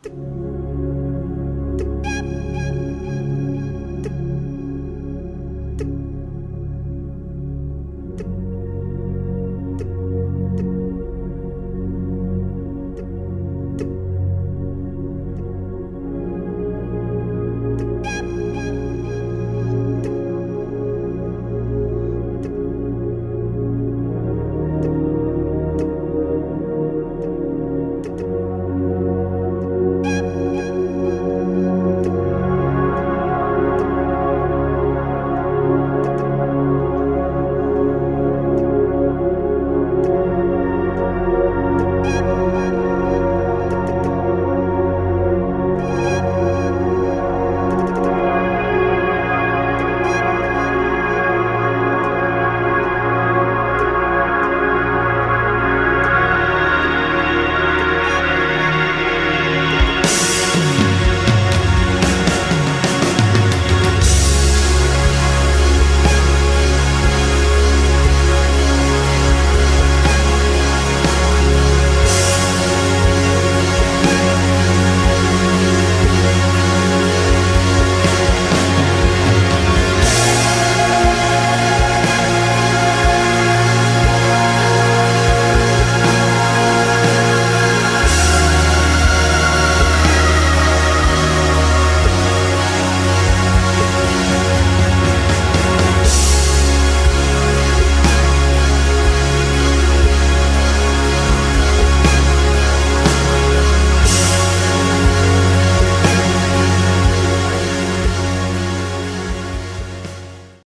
The